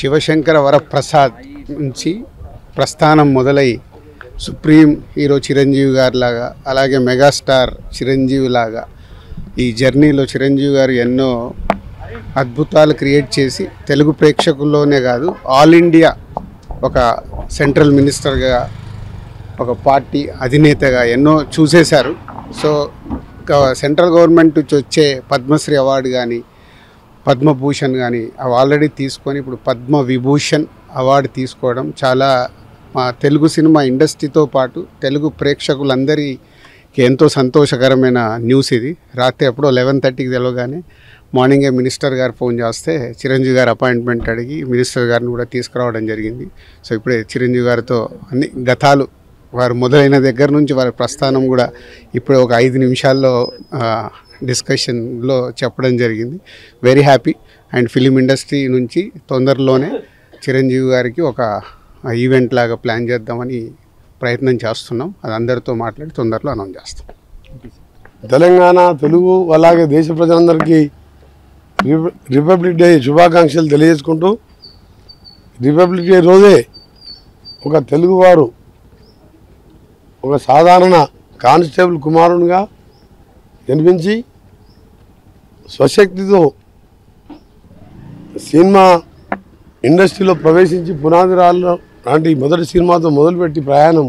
శివశంకర వరప్రసాద్ నుంచి ప్రస్థానం మొదలై సుప్రీం హీరో చిరంజీవి గారిలాగా అలాగే మెగాస్టార్ చిరంజీవి లాగా ఈ జర్నీలో చిరంజీవి గారు ఎన్నో అద్భుతాలు క్రియేట్ చేసి తెలుగు ప్రేక్షకుల్లోనే కాదు ఆల్ ఇండియా ఒక సెంట్రల్ మినిస్టర్గా ఒక పార్టీ అధినేతగా ఎన్నో చూసేశారు. సో సెంట్రల్ గవర్నమెంట్ నుంచి వచ్చే పద్మశ్రీ అవార్డు కానీ పద్మభూషణ్ కానీ అవి ఆల్రెడీ తీసుకొని ఇప్పుడు పద్మ విభూషణ్ అవార్డు తీసుకోవడం చాలా మా తెలుగు సినిమా ఇండస్ట్రీతో పాటు తెలుగు ప్రేక్షకులందరికీ ఎంతో సంతోషకరమైన న్యూస్ ఇది. రాత్రి ఎప్పుడో లెవెన్ థర్టీకి తెలవగానే మార్నింగే మినిస్టర్ గారు ఫోన్ చేస్తే చిరంజీవి గారు అపాయింట్మెంట్ అడిగి మినిస్టర్ గారిని కూడా తీసుకురావడం జరిగింది. సో ఇప్పుడే చిరంజీవి గారితో అన్ని గతాలు వారు మొదలైన దగ్గర నుంచి వారి ప్రస్థానం కూడా ఇప్పుడు ఒక ఐదు నిమిషాల్లో డిస్కషన్లో చెప్పడం జరిగింది. Very happy and film industry నుంచి తొందరలోనే చిరంజీవి గారికి ఒక ఈవెంట్ లాగా ప్లాన్ చేద్దామని ప్రయత్నం చేస్తున్నాం. అది అందరితో మాట్లాడి తొందరలో అనౌన్స్ చేస్తాం. తెలంగాణ తెలుగు అలాగే దేశ ప్రజలందరికీ రిపబ్లిక్ డే శుభాకాంక్షలు తెలియజేసుకుంటూ రిపబ్లిక్ డే రోజే ఒక తెలుగువారు ఒక సాధారణ కానిస్టేబుల్ కుమారునిగా జన్మించి స్వశక్తితో సినిమా ఇండస్ట్రీలో ప్రవేశించి పునాదిరాల్లో లాంటి మొదటి సినిమాతో మొదలుపెట్టి ప్రయాణం.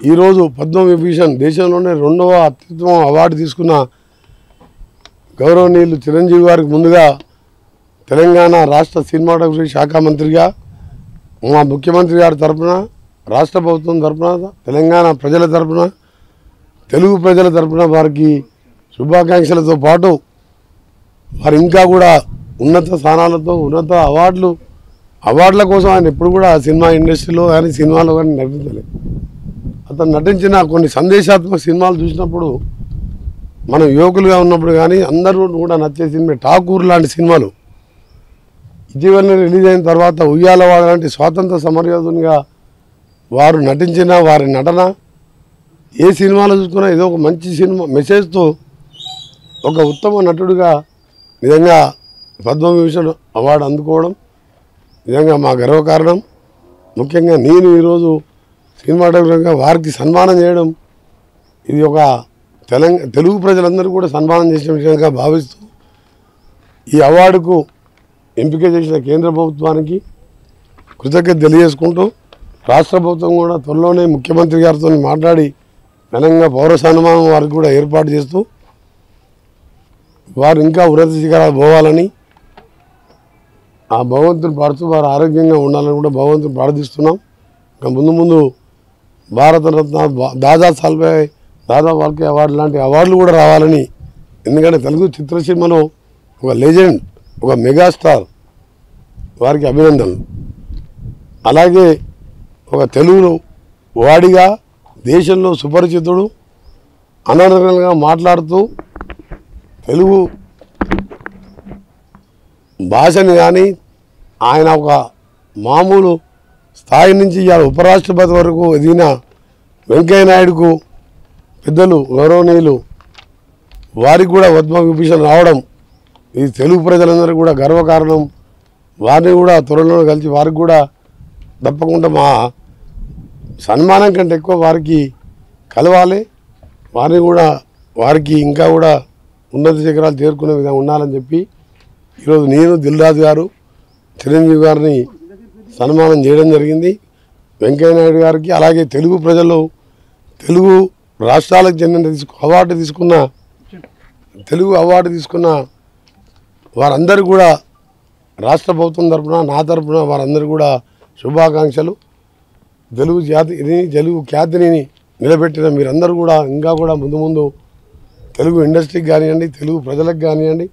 ఈరోజు పద్మవిభూషణ్ దేశంలోనే రెండవ అత్యుత్తమ అవార్డు తీసుకున్న గౌరవనీయులు చిరంజీవి గారికి ముందుగా తెలంగాణ రాష్ట్ర సినిమాటోగ్రఫీ శాఖ మంత్రిగా మా ముఖ్యమంత్రి గారి తరపున రాష్ట్ర ప్రభుత్వం తరపున తెలంగాణ ప్రజల తరఫున తెలుగు ప్రజల తరపున వారికి శుభాకాంక్షలతో పాటు వారు ఇంకా కూడా ఉన్నత స్థానాలతో ఉన్నత అవార్డులు అవార్డుల కోసం ఆయన ఎప్పుడు కూడా సినిమా ఇండస్ట్రీలో కానీ సినిమాలో కానీ నటించలేదు. అతను నటించిన కొన్ని సందేశాత్మక సినిమాలు చూసినప్పుడు మనం యువకులుగా ఉన్నప్పుడు కానీ అందరూ కూడా నచ్చే సినిమా ఠాకూర్ లాంటి సినిమాలు. ఇటీవలనే రిలీజ్ అయిన తర్వాత ఉయ్యాలవాడ లాంటి స్వాతంత్ర సమరయోధునిగా వారు నటించిన వారి నటన ఏ సినిమాలో చూసుకున్నా ఏదో ఒక మంచి సినిమా మెసేజ్తో ఒక ఉత్తమ నటుడిగా నిజంగా పద్మవిభూషణ్ అవార్డు అందుకోవడం నిజంగా మా గర్వకారణం. ముఖ్యంగా నేను ఈరోజు సినిమాటోగ్రఫీగా వారికి సన్మానం చేయడం ఇది ఒక తెలంగాణ తెలుగు ప్రజలందరూ కూడా సన్మానం చేసిన విషయంగా భావిస్తూ ఈ అవార్డుకు ఎంపిక చేసిన కేంద్ర ప్రభుత్వానికి కృతజ్ఞత తెలియజేసుకుంటూ రాష్ట్ర ప్రభుత్వం కూడా త్వరలోనే ముఖ్యమంత్రి గారితో మాట్లాడి ఘనంగా పౌర సన్మానం వారికి కూడా ఏర్పాటు చేస్తూ వారు ఇంకా ఉన్నత శిఖరాలు పోవాలని ఆ భగవంతుని పాడుతూ వారు ఆరోగ్యంగా ఉండాలని కూడా భగవంతుని ప్రార్థిస్తున్నాం. ఇంకా ముందు ముందు భారతరత్న దాదా సాల్వే దాదా వాల్కే అవార్డు లాంటి అవార్డులు కూడా రావాలని. ఎందుకంటే తెలుగు చిత్రసీమలో ఒక లెజెండ్ ఒక మెగాస్టార్ వారికి అభినందనలు. అలాగే ఒక తెలుగు వాడిగా దేశంలో సుపరిచితుడు అనర్గంగా మాట్లాడుతూ తెలుగు భాషని కానీ ఆయన ఒక మామూలు స్థాయి నుంచి ఇవాళ ఉపరాష్ట్రపతి వరకు ఎదిగిన వెంకయ్య నాయుడుకు పెద్దలు గౌరవనీయులు వారికి కూడా ఉద్మ విభూషణ్ రావడం ఇది తెలుగు ప్రజలందరూ కూడా గర్వకారణం. వారిని కూడా త్వరలో కలిసి వారికి కూడా తప్పకుండా మా సన్మానం కంటే ఎక్కువ వారికి కలవాలి. వారిని కూడా వారికి ఇంకా కూడా ఉన్నత శిఖరాలు చేరుకునే విధంగా ఉండాలని చెప్పి ఈరోజు నేను దిల్రాజు గారు చిరంజీవి గారిని సన్మానం చేయడం జరిగింది. వెంకయ్య నాయుడు గారికి అలాగే తెలుగు ప్రజలు తెలుగు రాష్ట్రాలకు చెందిన తీసుకు అవార్డు తీసుకున్న తెలుగు అవార్డు తీసుకున్న వారందరూ కూడా రాష్ట్ర ప్రభుత్వం తరపున నా తరపున వారందరూ కూడా శుభాకాంక్షలు. తెలుగు జాతి తెలుగు ఖ్యాతిని నిలబెట్టిన మీరందరూ కూడా ఇంకా కూడా ముందు ముందు తెలుగు ఇండస్ట్రీకి కానివ్వండి తెలుగు ప్రజలకు కానివ్వండి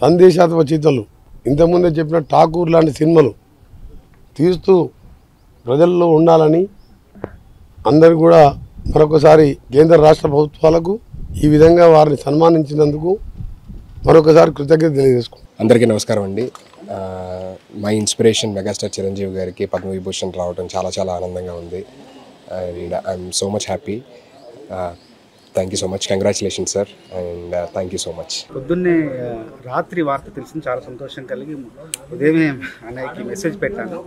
సందేశాత్మక చిత్రాలు ఇంతకుముందే చెప్పిన ఠాకూర్ లాంటి సినిమాలు తీస్తూ ప్రజల్లో ఉండాలని అందరు కూడా మరొకసారి కేంద్ర రాష్ట్ర ప్రభుత్వాలకు ఈ విధంగా వారిని సన్మానించినందుకు మరొకసారి కృతజ్ఞత తెలియజేసుకుంటాం అందరికీ నమస్కారం అండి. మై మా ఇన్స్పిరేషన్ మెగాస్టార్ చిరంజీవి గారికి పద్మవిభూషణ్ రావడం చాలా చాలా ఆనందంగా ఉంది. And I'm so much happy thank you so much congratulation sir and thank you so much పొద్దున్నే రాత్రి వార్త తెలిసింది చాలా సంతోషం కలిగి ఉదయమే అన్నయ్యకి మెసేజ్ పెట్టాను.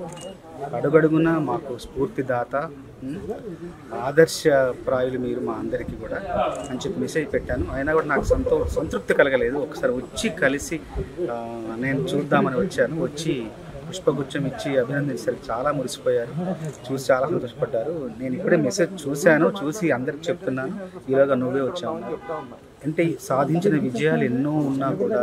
అడుగడుగున మాకు స్ఫూర్తిదాత ఆదర్శప్రాయులు మీరు మా అందరికీ కూడా అని చెప్పి మెసేజ్ పెట్టాను. అయినా కూడా నాకు సంతో సంతృప్తి కలగలేదు. ఒకసారి వచ్చి కలిసి నేను చూద్దామని వచ్చాను. వచ్చి పుష్పగుచ్చం ఇచ్చి అభినందించారు. చాలా మురిసిపోయారు. చూసి చాలా సంతోషపడ్డారు. నేను ఇప్పుడే మెసేజ్ చూశాను. చూసి అందరికి చెప్తున్నాను. ఈలోగా నువ్వే వచ్చావు. అంటే సాధించిన విజయాలు ఎన్నో ఉన్నా కూడా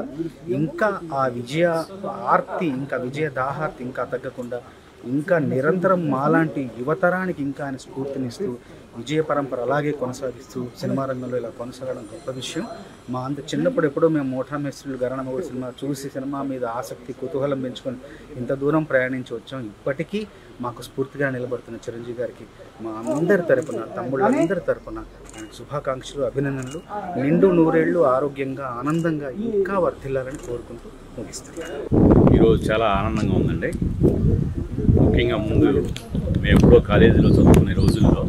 ఇంకా ఆ విజయ ఆర్తి ఇంకా విజయ దాహార్తి ఇంకా తగ్గకుండా ఇంకా నిరంతరం మాలాంటి యువతరానికి ఇంకా ఆయన స్ఫూర్తినిస్తూ విజయ పరంపర అలాగే కొనసాగిస్తూ సినిమా రంగంలో ఇలా కొనసాగడం గొప్ప విషయం. మా అంత చిన్నప్పుడు ఎప్పుడో మేము మోఠా మేస్త్రులు గరణమౌడి సినిమా చూసి సినిమా మీద ఆసక్తి కుతూహలం పెంచుకొని ఇంత దూరం ప్రయాణించి వచ్చాం. ఇప్పటికీ మాకు స్ఫూర్తిగా నిలబడుతున్న చిరంజీవి గారికి మా అందరి తరపున తమ్ముళ్ళందరి తరపున శుభాకాంక్షలు అభినందనలు. నిండు నూరేళ్ళు ఆరోగ్యంగా ఆనందంగా ఇంకా వర్ధిల్లాలని కోరుకుంటూ ముగిస్తాను ఈరోజు చాలా ఆనందంగా ఉందండి. ముఖ్యంగా ముందు మేము ఎప్పుడో కాలేజీలో చదువుకునే రోజుల్లో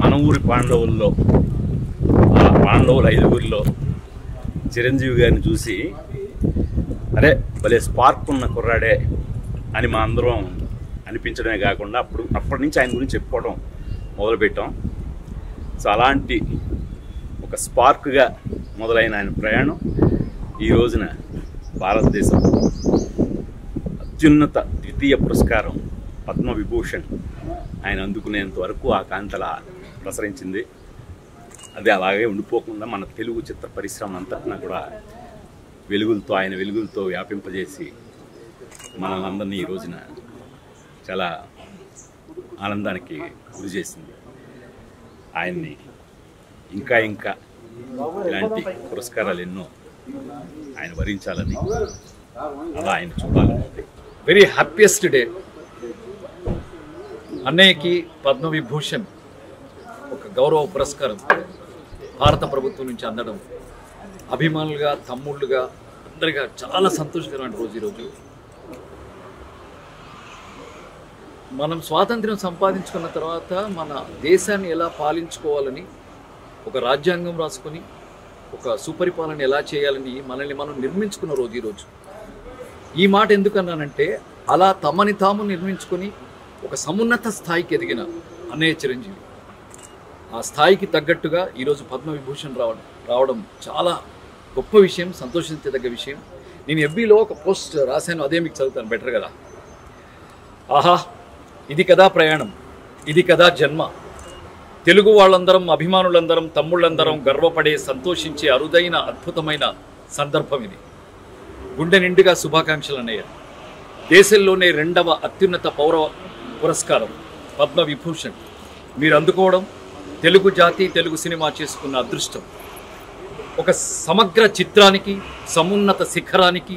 మన ఊరి పాండవుల్లో ఆ పాండవులు ఐదుగురిలో చిరంజీవి గారిని చూసి అరే భలే స్పార్క్ ఉన్న కుర్రాడే అని మా అందరం అనిపించడమే కాకుండా అప్పుడు అప్పటి నుంచి ఆయన గురించి చెప్పుకోవడం మొదలుపెట్టాం. సో అలాంటి ఒక స్పార్క్గా మొదలైన ఆయన ప్రయాణం ఈ రోజున భారతదేశం అత్యున్నత ద్వితీయ పురస్కారం పద్మ విభూషణ్ ఆయన అందుకునేంత వరకు ఆ కాంతల ప్రసరించింది. అది అలాగే ఉండిపోకుండా మన తెలుగు చిత్ర పరిశ్రమ అంతటినా కూడా వెలుగులతో ఆయన వెలుగులతో వ్యాపింపజేసి మనల్ని ఈ రోజున చాలా ఆనందానికి గురి చేసింది. ఆయన్ని ఇంకా ఇంకా ఇలాంటి పురస్కారాలు ఎన్నో ఆయన వరించాలని అలా ఆయన చూడాలని వెరీ హ్యాపీయెస్ట్ డే అన్నయ్యకి పద్మవిభూషణ్ గౌరవ పురస్కారం భారత ప్రభుత్వం నుంచి అందడం అభిమానులుగా తమ్ముళ్ళుగా అందరిగా చాలా సంతోషకరమైన రోజు ఈరోజు మనం స్వాతంత్ర్యం సంపాదించుకున్న తర్వాత మన దేశాన్ని ఎలా పాలించుకోవాలని ఒక రాజ్యాంగం రాసుకొని ఒక సుపరిపాలన ఎలా చేయాలని మనల్ని మనం నిర్మించుకున్న రోజు ఈరోజు ఈ మాట ఎందుకన్నానంటే అలా తమని తాము నిర్మించుకొని ఒక సమున్నత స్థాయికి ఎదిగిన అన్నయ్య చిరంజీవి. ఆ స్థాయికి తగ్గట్టుగా ఈరోజు పద్మవిభూషణ్ రావడం రావడం చాలా గొప్ప విషయం సంతోషించదగ్గ విషయం. నేను ఎఫ్బీలో ఒక పోస్ట్ రాశాను అదే మీకు చదువుతాను బెటర్ కదా. ఆహా ఇది కదా ప్రయాణం ఇది కదా జన్మ. తెలుగు వాళ్ళందరం అభిమానులందరం తమ్ముళ్ళందరం గర్వపడే సంతోషించే అరుదైన అద్భుతమైన సందర్భం ఇది. గుండె నిండుగా శుభాకాంక్షలు అన్నయ్య. దేశంలోనే రెండవ అత్యున్నత పౌర పురస్కారం పద్మ విభూషణ్ మీరు అందుకోవడం తెలుగు జాతి తెలుగు సినిమా చేసుకున్న అదృష్టం. ఒక సమగ్ర చిత్రానికి సమున్నత శిఖరానికి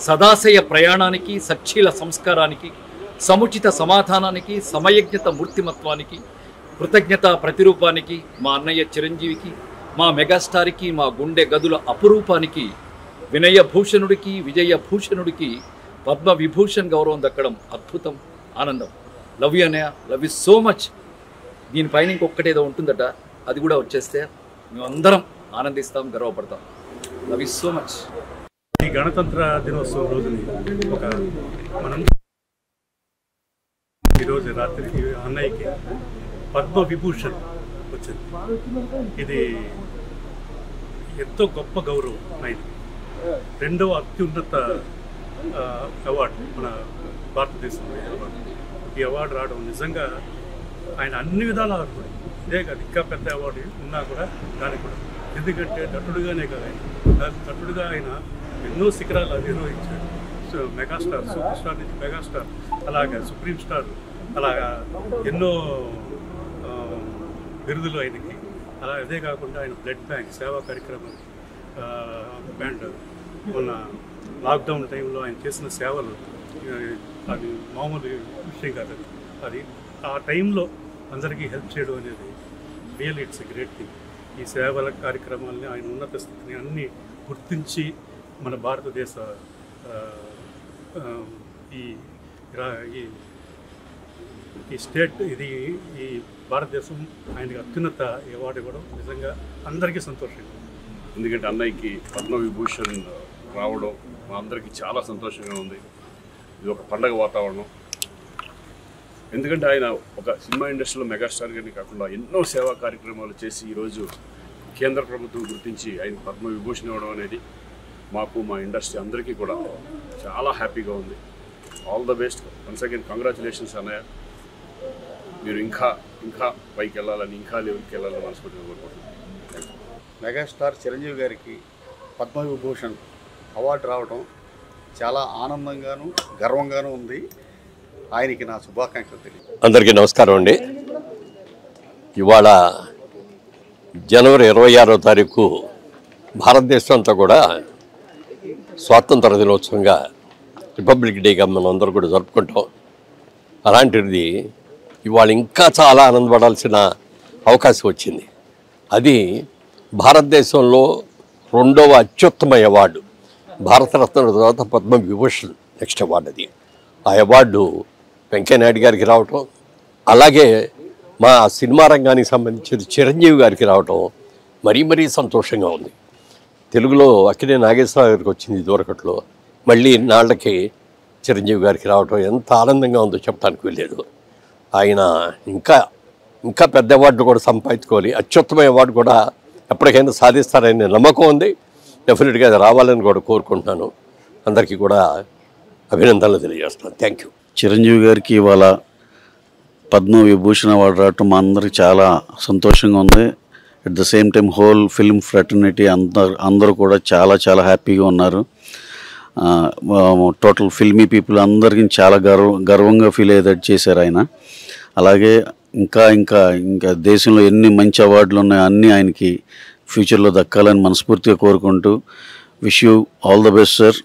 సదాశయ ప్రయాణానికి సచ్చీల సంస్కారానికి సముచిత సమాధానానికి సమయజ్ఞత మూర్తిమత్వానికి కృతజ్ఞత ప్రతిరూపానికి మా అన్నయ్య చిరంజీవికి మా మెగాస్టార్కి మా గుండె గదుల అపురూపానికి వినయభూషణుడికి విజయభూషణుడికి పద్మ విభూషణ్ గౌరవం దక్కడం అద్భుతం ఆనందం. లవ్ యూ అన్నయ్య. లవ్ యూ సో మచ్ దీనిపైన ఇంకొకటి ఏదో ఉంటుందట అది కూడా వచ్చేస్తే మేమందరం ఆనందిస్తాం గర్వపడతాం. లవ్ యూ సో మచ్ ఈ గణతంత్ర దినోత్సవం రోజుని ఒక మనం ఈరోజు రాత్రి అన్నయ్యకి పద్మ విభూషణ్ వచ్చింది. ఇది ఎంతో గొప్ప గౌరవం ఆయనకి రెండవ అత్యున్నత అవార్డు మన భారతదేశంలో అవార్డు. ఈ అవార్డు రావడం నిజంగా ఆయన అన్ని విధాలు ఆడుకోడు. ఇదే కాదు ఇంకా పెద్ద అవార్డు ఉన్నా కూడా దానికి కూడా. ఎందుకంటే నటుడుగానే కాదు నటుడుగా ఆయన ఎన్నో శిఖరాలు నిర్వహించాడు. సో మెగాస్టార్ సూపర్ స్టార్ నుంచి మెగాస్టార్ అలాగా సుప్రీం స్టార్ అలాగా ఎన్నో బిరుదులు ఆయనకి. అలా అదే కాకుండా ఆయన బ్లడ్ బ్యాంక్ సేవా కార్యక్రమం బ్యాండ్ మొన్న లాక్డౌన్ టైంలో ఆయన చేసిన సేవలు అది మామూలు విషయం కాదు అది. ఆ టైంలో అందరికీ హెల్ప్ చేయడం అనేది రియల్ ఇట్స్ గ్రేట్ థింగ్. ఈ సేవల కార్యక్రమాలని ఆయన ఉన్నత స్థితిని అన్నీ గుర్తించి మన భారతదేశ ఈ ఈ ఈ స్టేట్ ఇది ఈ భారతదేశం ఆయనకి అత్యున్నత అవార్డు ఇవ్వడం నిజంగా అందరికీ సంతోషంగా ఎందుకంటే అన్నయ్యకి పద్మ విభూషణ్ రావడం మా అందరికీ చాలా సంతోషంగా ఉంది. ఇది ఒక పండగ వాతావరణం. ఎందుకంటే ఆయన ఒక సినిమా ఇండస్ట్రీలో మెగాస్టార్ గారిని కాకుండా ఎన్నో సేవా కార్యక్రమాలు చేసి ఈరోజు కేంద్ర ప్రభుత్వం గుర్తించి ఆయన పద్మ విభూషణ్ ఇవ్వడం అనేది మాకు మా ఇండస్ట్రీ అందరికీ కూడా చాలా హ్యాపీగా ఉంది. All the best once again congratulations అన్నయ్య. మీరు ఇంకా ఇంకా పైకి వెళ్ళాలని ఇంకా లెవెల్కి వెళ్ళాలని మనస్ఫూర్తిగా కోరుకుంటున్నాను. మెగాస్టార్ చిరంజీవి గారికి పద్మవిభూషణ్ అవార్డు రావడం చాలా ఆనందంగాను గర్వంగాను ఉంది. ఆయనకి నా శుభాకాంక్షలు తెలియదు అందరికీ నమస్కారం అండి. ఇవాళ జనవరి ఇరవై ఆరో తారీఖు భారతదేశం అంతా కూడా స్వాతంత్ర దినోత్సవంగా రిపబ్లిక్ డేగా మనందరూ అందరూ కూడా జరుపుకుంటాం. అలాంటిది ఇవాళ ఇంకా చాలా ఆనందపడాల్సిన అవకాశం వచ్చింది. అది భారతదేశంలో రెండవ అత్యుత్తమ అవార్డు భారతరత్న తర్వాత పద్మవిభూషణ్ నెక్స్ట్ అవార్డు అది. ఆ అవార్డు వెంకయ్యనాయుడు గారికి రావటం అలాగే మా సినిమా రంగానికి సంబంధించిన చిరంజీవి గారికి రావటం మరీ మరీ సంతోషంగా ఉంది. తెలుగులో అక్కినే నాగేశ్వరరావు గారికి వచ్చింది దూరకట్లో. మళ్ళీ నాళ్ళకి చిరంజీవి గారికి రావటం ఎంత ఆనందంగా ఉందో చెప్పడానికి వెళ్ళేదు ఆయన ఇంకా ఇంకా పెద్ద అవార్డు కూడా సంపాదించుకోవాలి. అత్యుత్తమ అవార్డు కూడా ఎప్పటికైనా సాధిస్తారనే నమ్మకం ఉంది. డెఫినెట్గా అది రావాలని కూడా కోరుకుంటున్నాను. అందరికీ కూడా అభినందనలు తెలియజేస్తున్నాను. Thank you. చిరంజీవి గారికి ఇవాళ పద్మవిభూషణ అవార్డు రావటం మా అందరికి చాలా సంతోషంగా ఉంది. At the same time whole film fraternity అందరు అందరూ కూడా చాలా చాలా హ్యాపీగా ఉన్నారు. టోటల్ ఫిల్మీ పీపుల్ అందరికీ చాలా గర్వ గర్వంగా ఫీల్ అయ్యేటట్టు చేశారు ఆయన. అలాగే ఇంకా ఇంకా ఇంకా దేశంలో ఎన్ని మంచి అవార్డులు ఉన్నాయో అన్నీ ఆయనకి ఫ్యూచర్లో దక్కాలని మనస్ఫూర్తిగా కోరుకుంటూ wish you all the best sir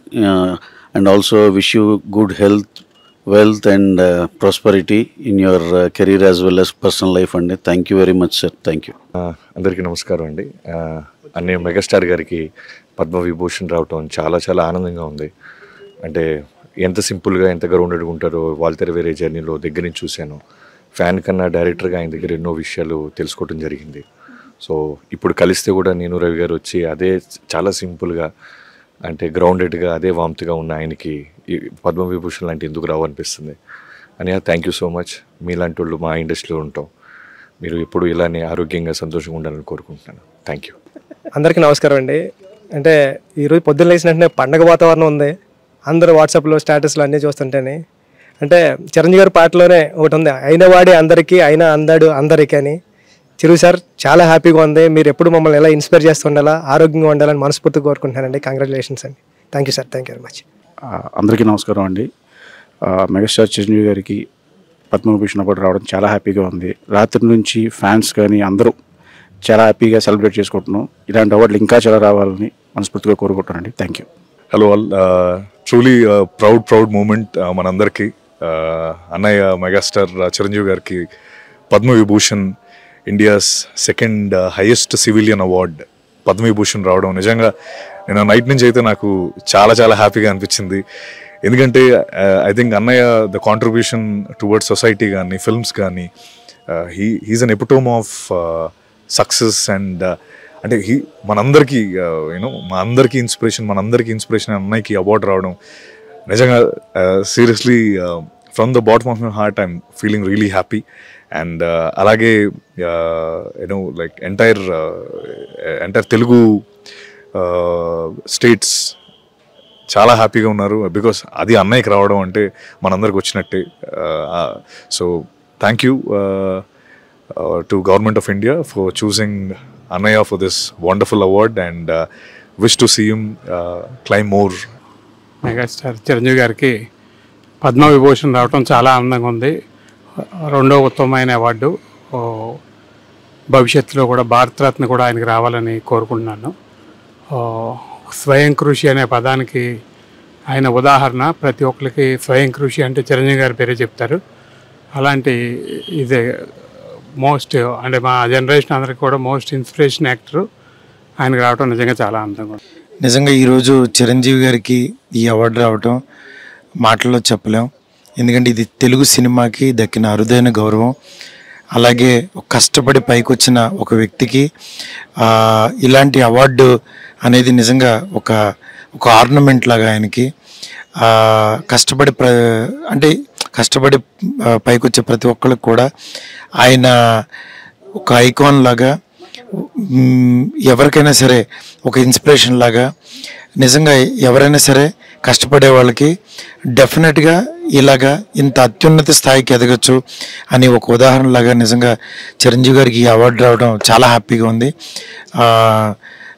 and also wish you good health wealth and prosperity in your career as well as personal life అండి thank you very much sir thank you అందరికీ నమస్కారం అండి. ఆ, అన్నయ్య మెగాస్టార్ గారికి పద్మ విభూషణ్ రావటం చాలా చాలా ఆనందంగా ఉంది. అంటే ఎంత సింపుల్గా ఎంత గ్రౌండెడ్గా ఉంటారో వాళ్ళ వేరే జర్నీలో దగ్గర నుంచి చూశాను. ఫ్యాన్ కన్నా డైరెక్టర్గా ఆయన దగ్గర ఎన్నో విషయాలు తెలుసుకోవడం జరిగింది. సో ఇప్పుడు కలిస్తే కూడా నేను రవి గారు వచ్చి అదే చాలా సింపుల్గా అంటే గ్రౌండెడ్గా అదే వామ్తిగా ఉన్న ఆయనకి ఈ పద్మ విభూషణ్ లాంటి ఎందుకు రావు అనిపిస్తుంది? అని థ్యాంక్ యూ సో మచ్ మీలాంటి వాళ్ళు మా ఇండస్ట్రీలో ఉంటాం. మీరు ఎప్పుడు ఇలానే ఆరోగ్యంగా సంతోషంగా ఉండాలని కోరుకుంటున్నాను. థ్యాంక్ యూ అందరికీ నమస్కారం అండి. అంటే ఈరోజు పొద్దున్న లేచినట్టునే పండగ వాతావరణం ఉంది. అందరూ వాట్సాప్లో స్టేటస్లో అన్నీ చూస్తుంటేనే. అంటే చిరంజీవి గారి పాటలోనే ఒకటి ఉంది అయిన వాడే అందరికీ అయినా అందాడు అందరికీ అని చిరు సార్ చాలా హ్యాపీగా ఉంది. మీరు ఎప్పుడు మమ్మల్ని ఎలా ఇన్స్పైర్ చేస్తూ ఉండాలా ఆరోగ్యంగా ఉండాలని మనస్ఫూర్తిగా కోరుకుంటున్నానండి. కంగ్రాచులేషన్స్ అండి. Thank you sir thank you very much అందరికీ నమస్కారం అండి. మెగాస్టార్ చిరంజీవి గారికి పద్మభూషణ్ అవార్డు రావడం చాలా హ్యాపీగా ఉంది. రాత్రి నుంచి ఫ్యాన్స్ కానీ అందరూ చాలా హ్యాపీగా సెలబ్రేట్ చేసుకుంటున్నాం. ఇలాంటి అవార్డులు ఇంకా చాలా రావాలని మనస్ఫూర్తిగా కోరుకుంటానండి thank you hello all truly proud proud moment మనందరికీ. అన్నయ్య మెగాస్టార్ చిరంజీవి గారికి Padma Vibhushan India's second highest civilian award Padma Vibhushan రావడం. నిజంగా నేను నైట్ నుంచి అయితే నాకు చాలా చాలా హ్యాపీగా అనిపించింది. ఎందుకంటే uh, ఐ థింక్ అన్నయ్య ద కాంట్రిబ్యూషన్ టువర్డ్స్ సొసైటీ కానీ ఫిల్మ్స్ కానీ he he's an epitome of success and అంటే హీ మనందరికీ యూనో మా అందరికీ ఇన్స్పిరేషన్ మనందరికీ ఇన్స్పిరేషన్ అన్నయ్యకి అవార్డు రావడం. నిజంగా seriously from the bottom of my heart I'm feeling really happy and uh, అలాగే you know like entire entire Telugu uh, states చాలా హ్యాపీగా ఉన్నారు. బికాస్ అది అన్నయ్యకి రావడం అంటే మనందరికి వచ్చినట్టే. So thank you to government of India for choosing అన్నయ్య for this wonderful award and wish to see him climb more megastar Chiranjeevi గారికి పద్మ విభూషణ్ రావటం చాలా ఆనందంగా ఉంది. రెండో ఉత్తమమైన అవార్డు. భవిష్యత్తులో కూడా భారతరత్న కూడా ఆయనకి రావాలని కోరుకుంటున్నాను. స్వయం కృషి అనే పదానికి ఆయన ఉదాహరణ. ప్రతి ఒక్కరికి స్వయం కృషి అంటే చిరంజీవి గారి పేరే చెప్తారు. అలాంటి ఇదే మోస్ట్ అంటే మా జనరేషన్ అందరికి కూడా మోస్ట్ ఇన్స్పిరేషన్ యాక్టర్. ఆయనకు రావటం నిజంగా చాలా ఆనందంగా నిజంగా ఈరోజు చిరంజీవి గారికి ఈ అవార్డు రావటం మాటల్లో చెప్పలేం. ఎందుకంటే ఇది తెలుగు సినిమాకి దక్కిన అరుదైన గౌరవం. అలాగే కష్టపడి పైకొచ్చిన ఒక వ్యక్తికి ఇలాంటి అవార్డు అనేది నిజంగా ఒక ఒక ఆర్నమెంట్ లాగా ఆయనకి. కష్టపడి ప్ర అంటే కష్టపడి పైకొచ్చే ప్రతి ఒక్కరికి కూడా ఆయన ఒక ఐకాన్ లాగా ఎవరికైనా సరే ఒక ఇన్స్పిరేషన్ లాగా నిజంగా ఎవరైనా సరే కష్టపడే వాళ్ళకి డెఫినెట్గా ఇలాగా ఇంత అత్యున్నత స్థాయికి ఎదగచ్చు అని ఒక ఉదాహరణలాగా నిజంగా చిరంజీవి గారికి ఈ అవార్డు రావడం చాలా హ్యాపీగా ఉంది.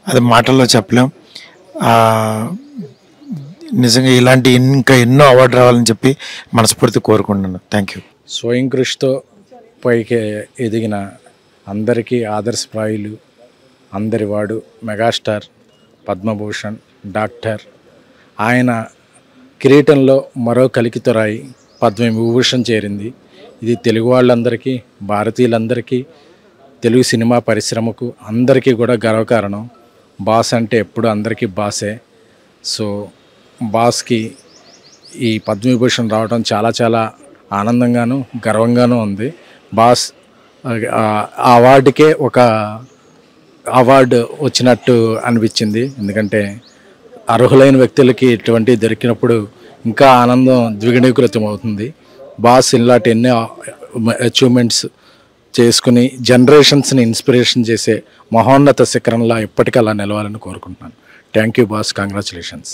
అది మాటల్లో చెప్పలేం. నిజంగా ఇలాంటి ఇంకా ఎన్నో అవార్డు రావాలని చెప్పి మనస్ఫూర్తి కోరుకుంటున్నాను. థ్యాంక్ యూ స్వయం కృషితో పైకి ఎదిగిన అందరికీ ఆదర్శప్రాయులు అందరివాడు మెగాస్టార్ పద్మభూషణ్. డాక్టర్. ఆయన కిరీటంలో మరో కలికితొరాయి పద్మవిభూషణ్ చేరింది. ఇది తెలుగు వాళ్ళందరికీ భారతీయులందరికీ తెలుగు సినిమా పరిశ్రమకు అందరికీ కూడా గర్వకారణం. బాస్ అంటే ఎప్పుడు అందరికీ బాసే. సో బాస్కి ఈ పద్మవిభూషణ్ రావడం చాలా చాలా ఆనందంగాను గర్వంగానూ ఉంది. బాస్ ఆ అవార్డుకే ఒక అవార్డు వచ్చినట్టు అనిపించింది. ఎందుకంటే అర్హులైన వ్యక్తులకి ఇటువంటి దొరికినప్పుడు ఇంకా ఆనందం ద్విగుణీకృతం అవుతుంది బాస్ ఇలాంటి ఎన్నో అచీవ్మెంట్స్ చేసుకుని జనరేషన్స్ని ఇన్స్పిరేషన్ చేసే మహోన్నత శిఖరంలా ఎప్పటికీ అలా నిలవాలని కోరుకుంటున్నాను. Thank you boss congratulations